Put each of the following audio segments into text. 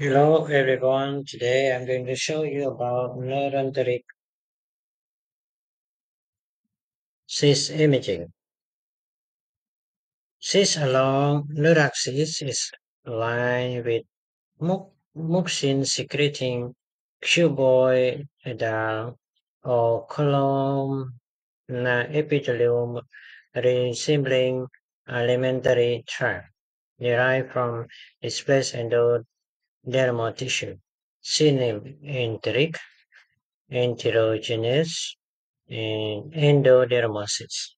Hello everyone, today I'm going to show you about neuroenteric cyst imaging. Cyst along neuraxis is lined with mucin secreting cuboidal or columnar epithelium resembling alimentary tract derived from displaced endodermal tissue. Cinematic enterogenous and endodermosis.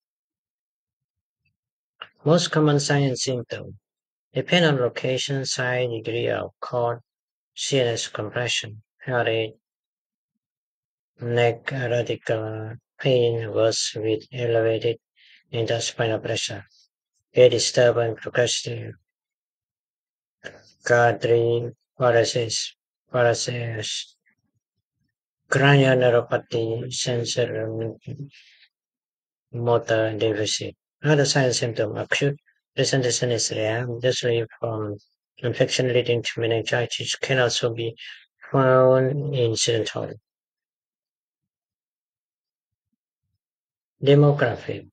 Most common signs and symptoms depend on location, size, degree of cord, CNS compression, headache, neck radicular pain worse with elevated intraspinal pressure, gait disturbance, progressive Guthrie paralysis, cranial neuropathy, sensory motor deficit. Other signs and symptoms acute presentation is rare, usually from infection leading to meningitis can also be found incidentally. Demographic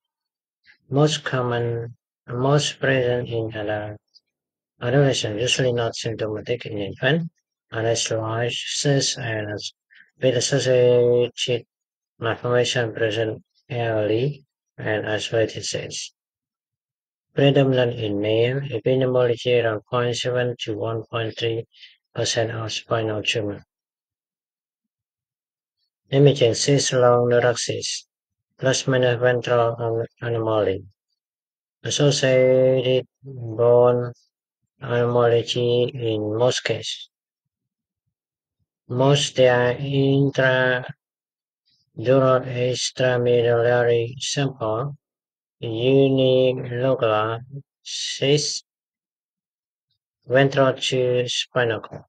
most common, most present in adult adolescent, usually not symptomatic in infant, cysts and with associated malformation present early and isolated cells. Predominant in male, epidemiology around 0.7 to 1.3 percent of spinal tumor. Imaging cyst along neuraxis plus minus ventral anomaly. Associated bone anomaly in most cases. Most they are intradural extramedullary sample, unilocular cyst, ventral to spinal cord.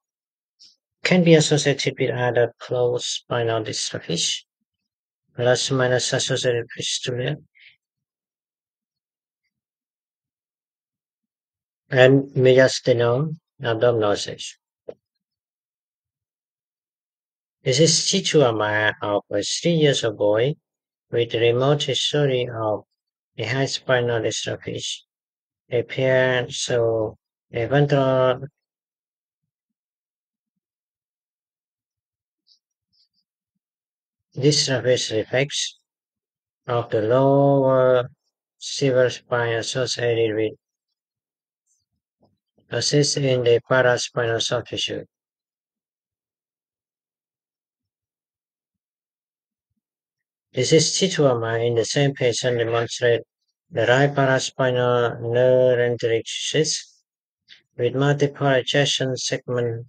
Can be associated with other closed spinal dysraphisms, plus minus associated fistula, and mediastinal abdominosis. This is Chichuama of a three years old boy with remote history of behind spinal dysraphism. Appear so a ventral dystrophy effects of the lower cervical spine associated with assist in the paraspinal. This is Chichuama in the same patient demonstrate the right paraspinal neuroenteric cyst with multiple adjacent segment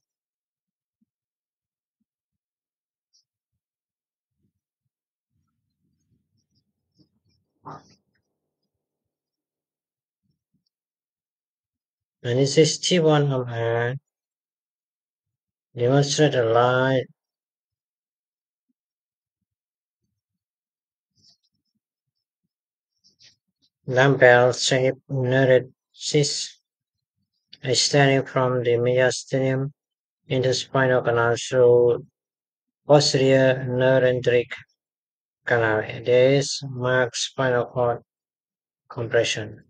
and is T1 of R demonstrate a light dumbbell shaped neuroid cyst extending from the mediastinum into spinal canal through posterior neuroenteric canal. There is marked spinal cord compression.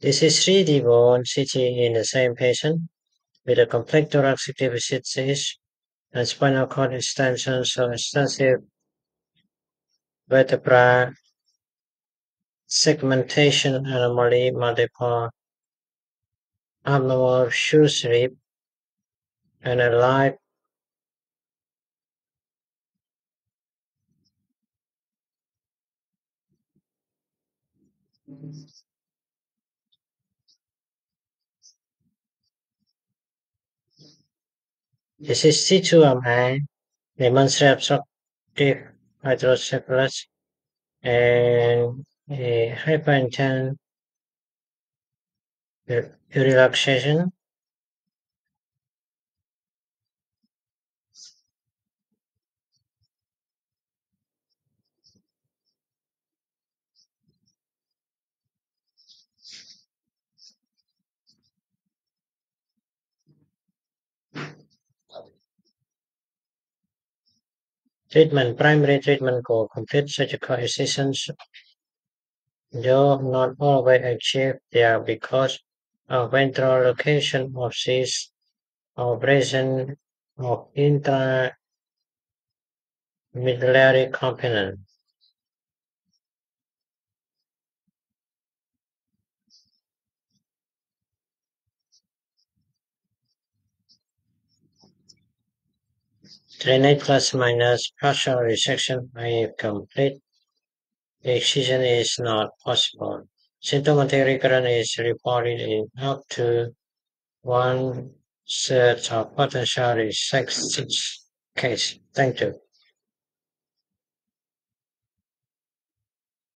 This is 3D bone CT in the same patient with a complete thoracic deficit and spinal cord extension, so extensive vertebra segmentation anomaly, multiple abnormal shoe rib, and a light This is C2MI, demonstrate obstructive hydrocephalus and eh, a hyperintense relaxation Treatment Primary treatment goal complete surgical excisions though not always achieved there because of ventral location of cysts or presence of intramedullary component. Drainage plus minus partial resection if complete excision is not possible. Symptomatic recurrence is reported in up to one third of potential resected cases. Thank you.